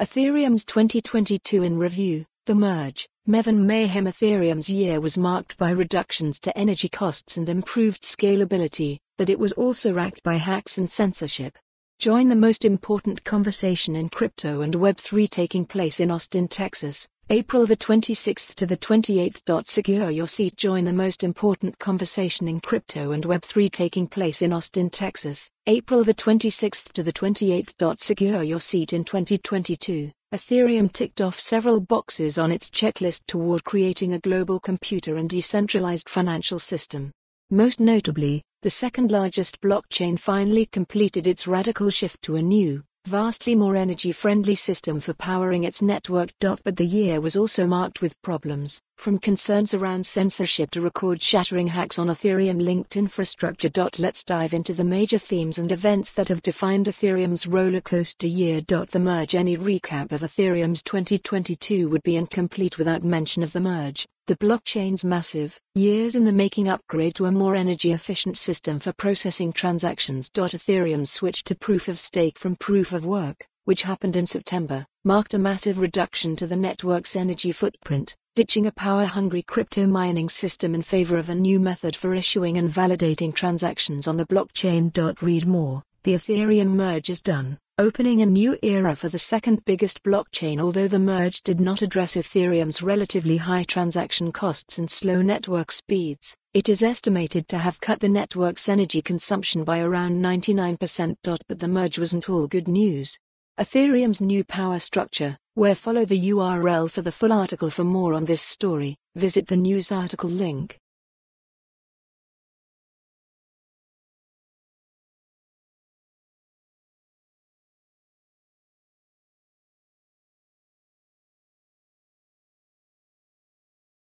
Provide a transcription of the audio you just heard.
Ethereum's 2022 in review, the merge, MEV and Mayhem Ethereum's year was marked by reductions to energy costs and improved scalability, but it was also racked by hacks and censorship. Join the most important conversation in crypto and Web3 taking place in Austin, Texas, April the 26th to the 28th. Secure your seat. Join the most important conversation in crypto and Web3 taking place in Austin, Texas, April the 26th to the 28th. Secure your seat in 2022. Ethereum ticked off several boxes on its checklist toward creating a global computer and decentralized financial system. Most notably, the second largest blockchain finally completed its radical shift to a new, vastly more energy-friendly system for powering its network. But the year was also marked with problems, from concerns around censorship to record-shattering hacks on Ethereum-linked infrastructure. Let's dive into the major themes and events that have defined Ethereum's rollercoaster year. The merge Any recap of Ethereum's 2022 would be incomplete without mention of the merge, the blockchain's massive, years in the making upgrade to a more energy efficient system for processing transactions. Ethereum's switch to proof of stake from proof of work, which happened in September, marked a massive reduction to the network's energy footprint, ditching a power hungry crypto mining system in favor of a new method for issuing and validating transactions on the blockchain. Read more The Ethereum merge is done opening a new era for the second biggest blockchain. Although the merge did not address Ethereum's relatively high transaction costs and slow network speeds, it is estimated to have cut the network's energy consumption by around 99%. But the merge wasn't all good news. Ethereum's new power structure, where follow the URL for the full article for more on this story, visit the news article link.